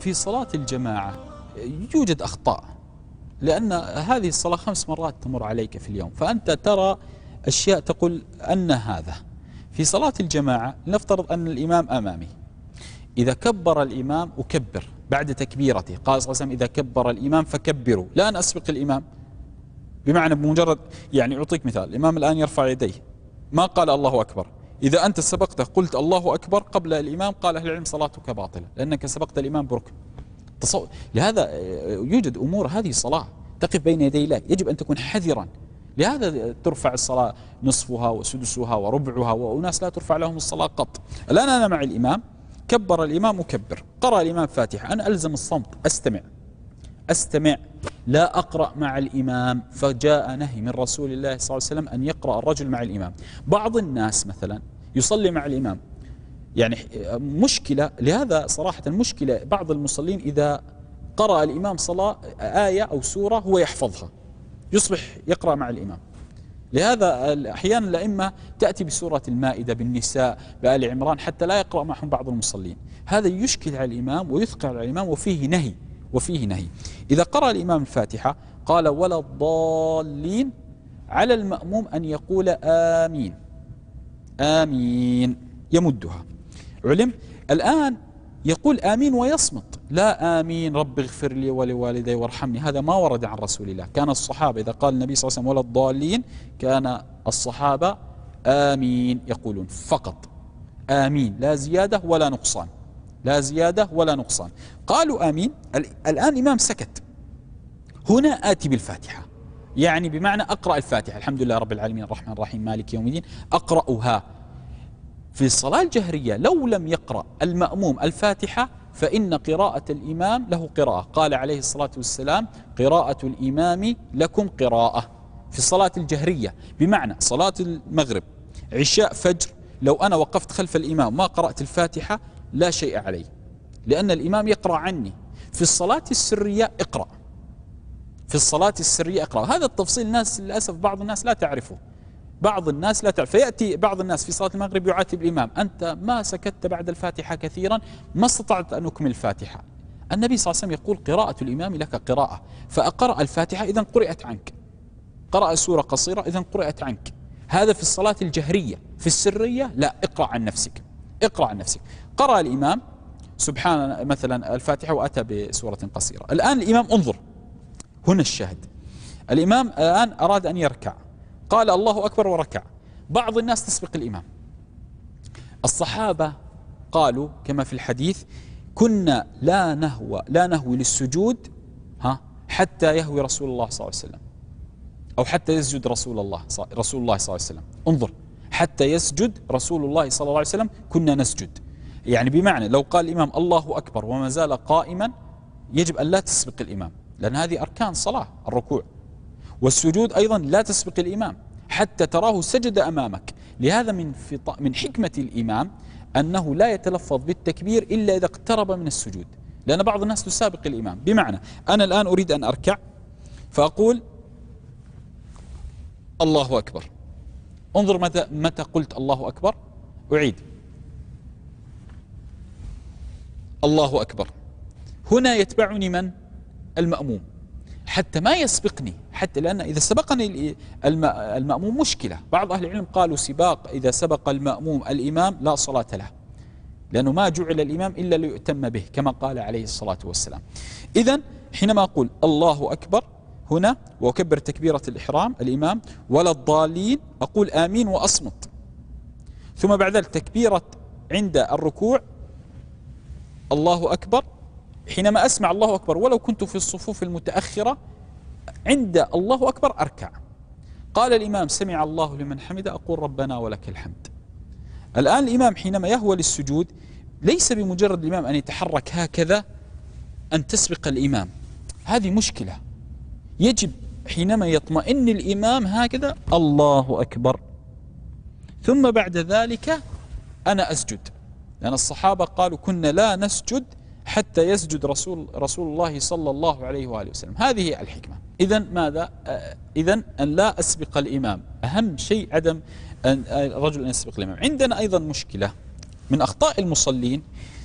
في صلاة الجماعة. يوجد أخطاء لأن هذه الصلاة خمس مرات تمر عليك في اليوم فأنت ترى أشياء تقول أن هذا. في صلاة الجماعة نفترض أن الإمام أمامي. إذا كبر الإمام أكبر بعد تكبيرته. قال صلى الله عليه وسلم إذا كبر الإمام فكبروا. لا أن أسبق الإمام. بمعنى بمجرد يعني أعطيك مثال. الإمام الآن يرفع يديه. ما قال الله أكبر؟ إذا أنت سبقته قلت الله أكبر قبل الإمام قال أهل العلم صلاتك باطلة لأنك سبقت الإمام بركن. لهذا آه، يوجد أمور هذه صلاة تقف بين يدي الله يجب أن تكون حذرا. لهذا ترفع الصلاة نصفها وسدسها وربعها وأناس لا ترفع لهم الصلاة قط. الآن أنا مع الإمام كبر الإمام مكبر قرأ الإمام فاتحة. أنا ألزم الصمت أستمع. أستمع. لا أقرأ مع الإمام. فجاء نهي من رسول الله صلى الله عليه وسلم أن يقرأ الرجل مع الإمام. بعض الناس مثلا يصلي مع الإمام. يعني مشكلة لهذا صراحة مشكلة بعض المصلين إذا قرأ الإمام صلاة آية أو سورة هو يحفظها. يصبح يقرأ مع الإمام. لهذا أحيانا الأئمة تأتي بسورة المائدة بالنساء بآل عمران حتى لا يقرأ معهم بعض المصلين. هذا يشكل على الإمام ويثقل على الإمام وفيه نهي وفيه نهي. إذا قرأ الإمام الفاتحة قال ولا الضالين على المأموم أن يقول آمين. آمين. يمدها. علم؟ الآن يقول آمين ويصمت. لا آمين رب اغفر لي ولوالدي وارحمني. هذا ما ورد عن رسول الله. كان الصحابة إذا قال النبي صلى الله عليه وسلم ولا الضالين كان الصحابة آمين يقولون فقط. آمين. لا زيادة ولا نقصان. لا زيادة ولا نقصان. قالوا آمين. الآن الإمام سكت. هنا آتي بالفاتحة. يعني بمعنى أقرأ الفاتحة. الحمد لله رب العالمين الرحمن الرحيم مالك يوم الدين. أقرأها. في الصلاة الجهرية لو لم يقرأ المأموم الفاتحة فإن قراءة الإمام له قراءة. قال عليه الصلاة والسلام قراءة الإمام لكم قراءة. في الصلاة الجهرية. بمعنى صلاة المغرب عشاء فجر. لو أنا وقفت خلف الإمام ما قرأت الفاتحة لا شيء علي لأن الإمام يقرأ عني. في الصلاة السرية اقرأ. في الصلاة السرية اقرأ. هذا التفصيل الناس للأسف بعض الناس لا تعرفه. بعض الناس لا تعرف. فيأتي بعض الناس في صلاة المغرب يعاتب الإمام. أنت ما سكت بعد الفاتحة كثيرا. ما استطعت أن أكمل الفاتحة. النبي صلى الله عليه وسلم يقول قراءة الإمام لك قراءة. فأقرأ الفاتحة إذا قرأت عنك. قرأ سورة قصيرة إذا قرأت عنك. هذا في الصلاة الجهرية. في السرية لا اقرأ عن نفسك. اقرأ عن نفسك. قرأ الإمام سبحان مثلا الفاتحة وأتى بسورة قصيرة. الآن الإمام انظر. هنا الشاهد. الإمام الآن أراد أن يركع. قال الله أكبر وركع. بعض الناس تسبق الإمام. الصحابة قالوا كما في الحديث كنا لا نهوى لا نهوي للسجود ها حتى يهوي رسول الله صلى الله عليه وسلم. أو حتى يسجد رسول الله رسول الله صلى الله عليه وسلم. انظر. حتى يسجد رسول الله صلى الله عليه وسلم كنا نسجد. يعني بمعنى لو قال الإمام الله أكبر وما زال قائما يجب أن لا تسبق الإمام لأن هذه أركان صلاة الركوع. والسجود أيضا لا تسبق الإمام حتى تراه سجد أمامك. لهذا من من حكمة الإمام أنه لا يتلفظ بالتكبير إلا إذا اقترب من السجود. لأن بعض الناس تسابق الإمام. بمعنى أنا الآن أريد أن أركع فأقول الله أكبر. انظر متى, متى قلت الله أكبر. أعيد. الله أكبر. هنا يتبعني من؟ المأموم. حتى ما يسبقني. حتى لأن إذا سبقني المأموم مشكلة. بعض أهل العلم قالوا سباق إذا سبق المأموم الإمام لا صلاة له. لأنه ما جعل الإمام إلا ليؤتم به كما قال عليه الصلاة والسلام. إذا حينما أقول الله أكبر هنا وأكبر تكبيرة الإحرام الإمام ولا الضالين أقول آمين وأصمت. ثم بعد ذلك تكبيرة عند الركوع الله أكبر. حينما أسمع الله أكبر ولو كنت في الصفوف المتأخرة عند الله أكبر أركع. قال الإمام سمع الله لمن حمد أقول ربنا ولك الحمد. الآن الإمام حينما يهوى للسجود ليس بمجرد الإمام أن يتحرك هكذا أن تسبق الإمام. هذه مشكلة. يجب حينما يطمئن الإمام هكذا الله أكبر. ثم بعد ذلك أنا أسجد. لأن الصحابة قالوا كنا لا نسجد حتى يسجد رسول رسول الله صلى الله عليه وآله وسلم. هذه الحكمة. إذا ماذا؟ آه، إذا أن لا أسبق الإمام. أهم شيء عدم أن الرجل أن يسبق الإمام. عندنا أيضا مشكلة. من أخطاء المصلين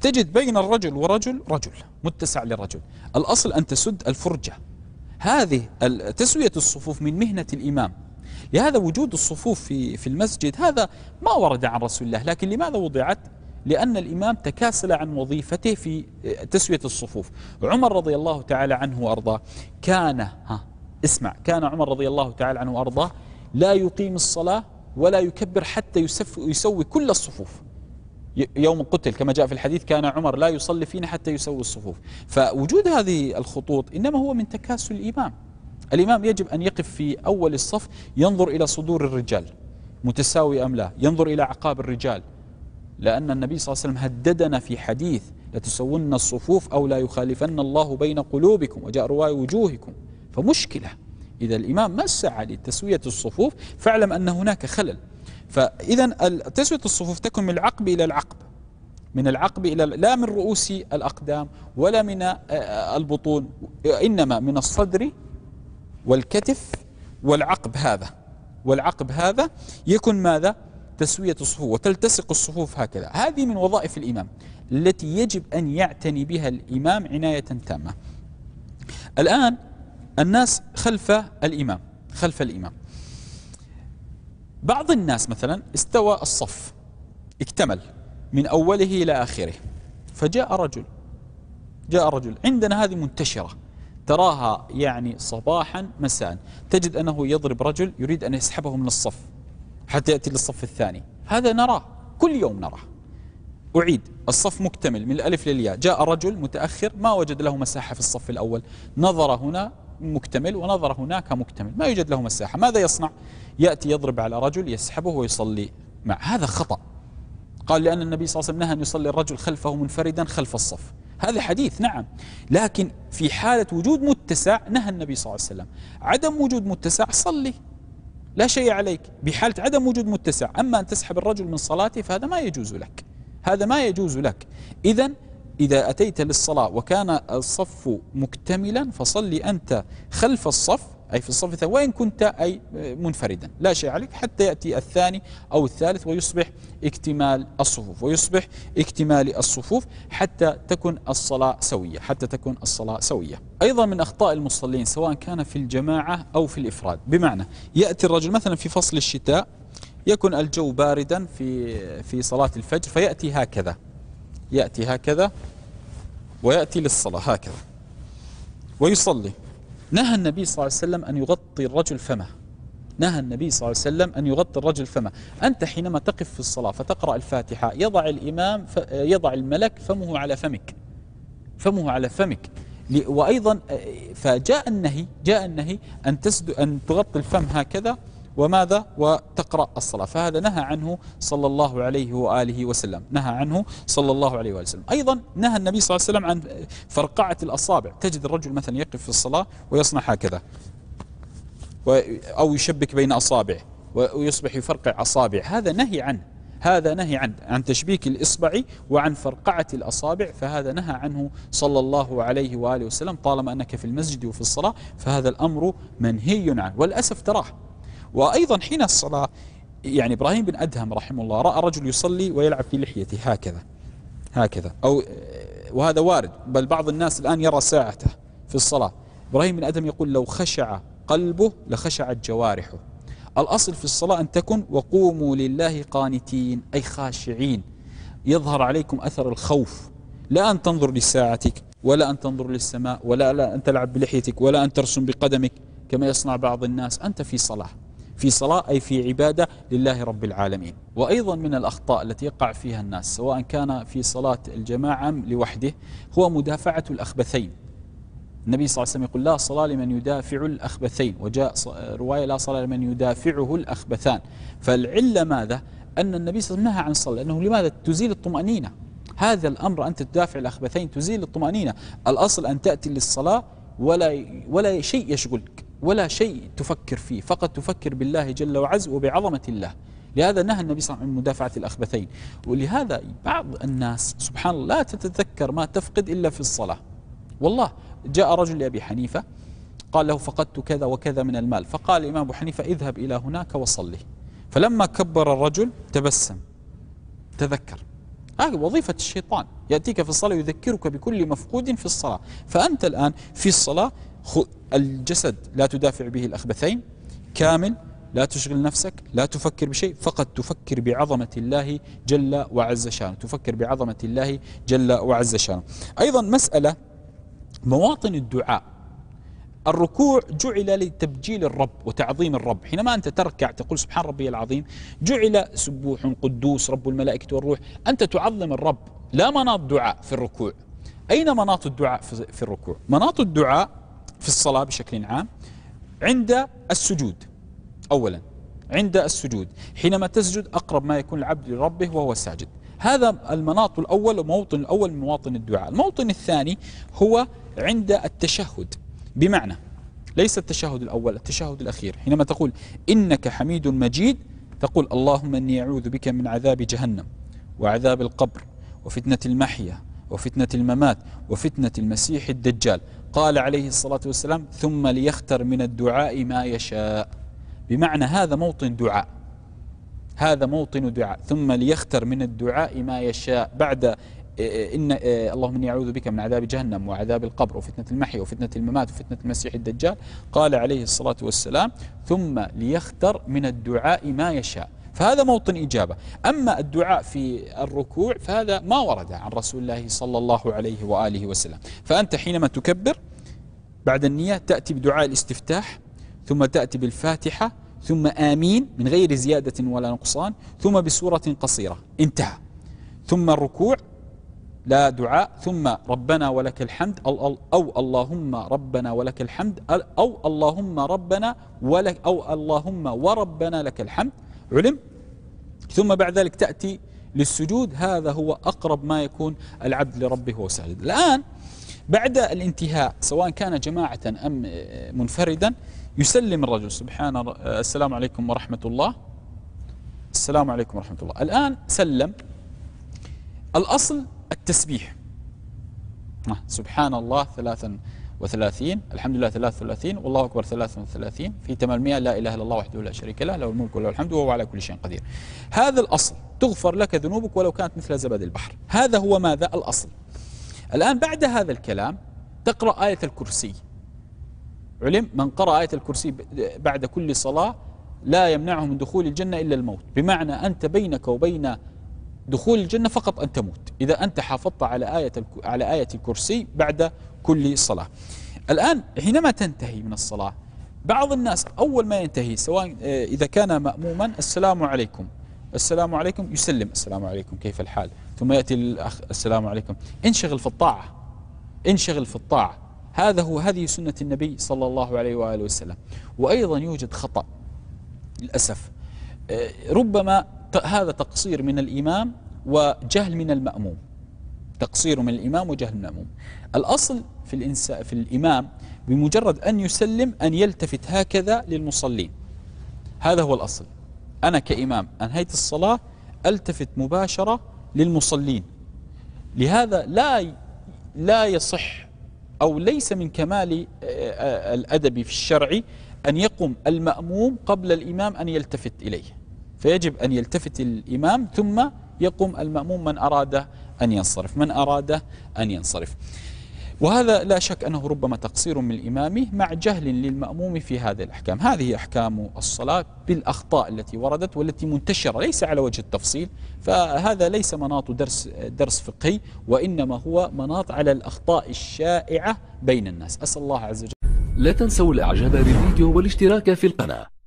تجد بين الرجل ورجل رجل متسع لرجل الأصل أن تسد الفرجة. هذه تسوية الصفوف من مهنة الإمام. لهذا وجود الصفوف في في المسجد هذا ما ورد عن رسول الله لكن لماذا وضعت؟ لأن الإمام تكاسل عن وظيفته في تسوية الصفوف. عمر رضي الله تعالى عنه وأرضاه كان ها اسمع كان عمر رضي الله تعالى عنه وأرضاه لا يقيم الصلاة ولا يكبر حتى يسوي كل الصفوف. يوم قتل كما جاء في الحديث كان عمر لا يصلي فينا حتى يسوي الصفوف. فوجود هذه الخطوط إنما هو من تكاسل الإمام. الإمام يجب أن يقف في أول الصف ينظر إلى صدور الرجال متساوي أم لا ينظر إلى عقاب الرجال. لأن النبي صلى الله عليه وسلم هددنا في حديث لتسون الصفوف أو لا يخالفن الله بين قلوبكم وجاء رواية وجوهكم. فمشكلة. إذا الإمام ما سعى لتسوية الصفوف فاعلم أن هناك خلل. فإذا تسوية الصفوف تكون من العقب إلى العقب. من العقب إلى لا من رؤوس الأقدام ولا من البطون إنما من الصدر والكتف والعقب هذا. والعقب هذا يكون ماذا؟ تسوية الصفوف وتلتصق الصفوف هكذا. هذه من وظائف الإمام التي يجب أن يعتني بها الإمام عناية تامة. الآن الناس خلف الإمام خلف الإمام. بعض الناس مثلا استوى الصف اكتمل من أوله إلى آخره فجاء رجل جاء رجل عندنا هذه منتشرة تراها يعني صباحا مساء تجد أنه يضرب رجل يريد أن يسحبه من الصف حتى يأتي للصف الثاني هذا نراه كل يوم نراه أعيد الصف مكتمل من الألف للياء جاء رجل متأخر ما وجد له مساحة في الصف الأول نظر هنا مكتمل ونظر هناك مكتمل. ما يوجد له مساحة ماذا يصنع؟ يأتي يضرب على رجل يسحبه ويصلي مع هذا خطأ. قال لأن النبي صلى الله عليه وسلم نهى أن يصلي الرجل خلفه منفردا خلف الصف. هذا حديث نعم. لكن في حالة وجود متسع نهى النبي صلى الله عليه وسلم. عدم وجود متسع صلي. لا شيء عليك. بحالة عدم وجود متسع. أما أن تسحب الرجل من صلاته فهذا ما يجوز لك. هذا ما يجوز لك. إذا إذا أتيت للصلاة وكان الصف مكتملا فصلي أنت خلف الصف أي في الصف الثاني وإن كنت أي منفردا. لا شيء عليك حتى يأتي الثاني أو الثالث ويصبح اكتمال الصفوف ويصبح اكتمال الصفوف حتى تكون الصلاة سوية حتى تكون الصلاة سوية. أيضا من أخطاء المصلين سواء كان في الجماعة أو في الإفراد. بمعنى يأتي الرجل مثلا في فصل الشتاء يكون الجو باردا في في صلاة الفجر فيأتي هكذا. يأتي هكذا ويأتي للصلاة هكذا. ويصلي. نهى النبي صلى الله عليه وسلم أن يغطي الرجل فمه. نهى النبي صلى الله عليه وسلم أن يغطي الرجل فمه. أنت حينما تقف في الصلاة فتقرأ الفاتحة يضع الإمام يضع الملك فمه على فمك. فمه على فمك. وأيضا فجاء النهي جاء النهي أن تسد أن تغطي الفم هكذا. وماذا؟ وتقرأ الصلاة. فهذا نهى عنه صلى الله عليه وآله وسلم. نهى عنه صلى الله عليه وآله وسلم. أيضا نهى النبي صلى الله عليه وسلم عن فرقعة الأصابع. تجد الرجل مثلا يقف في الصلاة ويصنع هكذا. أو يشبك بين أصابعه ويصبح يفرقع أصابع. هذا نهي عنه. هذا نهي عن عن تشبيك الإصبع وعن فرقعة الأصابع. فهذا نهى عنه صلى الله عليه وآله وسلم. طالما أنك في المسجد وفي الصلاة فهذا الأمر منهي عنه. والأسف تراه. وأيضا حين الصلاة يعني إبراهيم بن أدهم رحمه الله رأى رجل يصلي ويلعب في لحيته هكذا هكذا. أو وهذا وارد بل بعض الناس الآن يرى ساعته في الصلاة. إبراهيم بن أدهم يقول لو خشع قلبه لخشعت جوارحه. الأصل في الصلاة أن تكن وقوموا لله قانتين أي خاشعين. يظهر عليكم أثر الخوف. لا أن تنظر لساعتك ولا أن تنظر للسماء ولا أن تلعب بلحيتك ولا أن ترسم بقدمك كما يصنع بعض الناس. أنت في صلاة. في صلاة أي في عبادة لله رب العالمين. وأيضا من الأخطاء التي يقع فيها الناس سواء كان في صلاة الجماعة لوحده هو مدافعة الأخبثين. النبي صلى الله عليه وسلم يقول لا صلاة لمن يدافع الأخبثين وجاء رواية لا صلاة لمن يدافعه الأخبثان. فالعلة ماذا؟ أن النبي صلى الله عليه وسلم نهى عن الصلاة لأنه لماذا؟ تزيل الطمأنينة. هذا الأمر أنت تدافع الأخبثين تزيل الطمأنينة. الأصل أن تأتي للصلاة ولا, ولا شيء يشغلك. ولا شيء تفكر فيه. فقط تفكر بالله جل وعز وبعظمة الله. لهذا نهى النبي صلى الله عليه وسلم عن مدافعة الأخبثين. ولهذا بعض الناس سبحان الله لا تتذكر ما تفقد إلا في الصلاة. والله جاء رجل لأبي حنيفة قال له فقدت كذا وكذا من المال. فقال الإمام أبو حنيفة اذهب إلى هناك وصلي. فلما كبر الرجل تبسم. تذكر. هذه وظيفة الشيطان. يأتيك في الصلاة يذكرك بكل مفقود في الصلاة. فأنت الآن في الصلاة الجسد لا تدافع به الأخبثين كامل لا تشغل نفسك لا تفكر بشيء فقط تفكر بعظمة الله جل وعز شانه تفكر بعظمة الله جل وعز شانه. أيضا مسألة مواطن الدعاء. الركوع جعل لتبجيل الرب وتعظيم الرب. حينما أنت تركع تقول سبحان ربي العظيم جعل سبوح قدوس رب الملائكة والروح أنت تعظم الرب. لا مناط دعاء في الركوع. أين مناط الدعاء في الركوع؟ مناط الدعاء في الصلاة بشكل عام عند السجود أولا عند السجود حينما تسجد أقرب ما يكون العبد لربه وهو ساجد هذا المناط الأول وموطن الأول من مواطن الدعاء. الموطن الثاني هو عند التشهد. بمعنى ليس التشهد الأول التشهد الأخير. حينما تقول إنك حميد مجيد تقول اللهم أني أعوذ بك من عذاب جهنم وعذاب القبر وفتنة المحيا وفتنة الممات وفتنة المسيح الدجال. قال عليه الصلاة والسلام ثم ليختر من الدعاء ما يشاء. بمعنى هذا موطن دعاء. هذا موطن دعاء. ثم ليختر من الدعاء ما يشاء. بعد إن اللهم إني أعوذ بك من عذاب جهنم وعذاب القبر وفتنة المحيا وفتنة الممات وفتنة المسيح الدجال. قال عليه الصلاة والسلام ثم ليختر من الدعاء ما يشاء. فهذا موطن إجابة. أما الدعاء في الركوع فهذا ما ورد عن رسول الله صلى الله عليه وآله وسلم. فأنت حينما تكبر بعد النية تأتي بدعاء الاستفتاح ثم تأتي بالفاتحة ثم آمين من غير زيادة ولا نقصان ثم بسورة قصيرة انتهى. ثم الركوع لا دعاء ثم ربنا ولك الحمد أو اللهم ربنا ولك الحمد أو اللهم ربنا ولك أو اللهم وربنا لك الحمد علم. ثم بعد ذلك تأتي للسجود. هذا هو أقرب ما يكون العبد لربه وهو ساجد الآن بعد الانتهاء سواء كان جماعة أم منفردا يسلم الرجل. سبحان السلام عليكم ورحمة الله. السلام عليكم ورحمة الله. الآن سلم. الأصل التسبيح. سبحان الله ثلاثا وثلاثين الحمد لله ثلاث وثلاثين والله أكبر ثلاث وثلاثين في تمامية لا إله إلا الله وحده لا شريك له له الملك وله الحمد وهو على كل شيء قدير. هذا الأصل تغفر لك ذنوبك ولو كانت مثل زبد البحر. هذا هو ماذا؟ الأصل. الآن بعد هذا الكلام تقرأ آية الكرسي. علم؟ من قرأ آية الكرسي بعد كل صلاة لا يمنعه من دخول الجنة إلا الموت. بمعنى أنت بينك وبين دخول الجنة فقط أن تموت. إذا أنت حافظت على آية على آية الكرسي بعد كل صلاة. الآن حينما تنتهي من الصلاة بعض الناس أول ما ينتهي سواء آه، إذا كان مأموما السلام عليكم. السلام عليكم يسلم. السلام عليكم كيف الحال؟ ثم يأتي الأخ السلام عليكم. انشغل في الطاعة. انشغل في الطاعة. هذا هو هذه سنة النبي صلى الله عليه وآله وسلم. وأيضا يوجد خطأ للأسف. آه، ربما هذا تقصير من الإمام وجهل من المأموم. تقصير من الإمام وجهل من المأموم. الأصل في, الإنسان في الإمام بمجرد أن يسلم أن يلتفت هكذا للمصلين. هذا هو الأصل. أنا كإمام أنهيت الصلاة ألتفت مباشرة للمصلين. لهذا لا لا يصح أو ليس من كمال الأدب في الشرع أن يقوم المأموم قبل الإمام أن يلتفت إليه. فيجب أن يلتفت الإمام ثم يقوم المأموم من أراد أن ينصرف. من أراد أن ينصرف. وهذا لا شك أنه ربما تقصير من الإمام مع جهل للمأموم في هذه الأحكام. هذه أحكام الصلاة بالأخطاء التي وردت والتي منتشرة ليس على وجه التفصيل. فهذا ليس مناط درس, درس فقهي وإنما هو مناط على الأخطاء الشائعة بين الناس. أسأل الله عز وجل. لا تنسوا الإعجاب بالفيديو والاشتراك في القناة.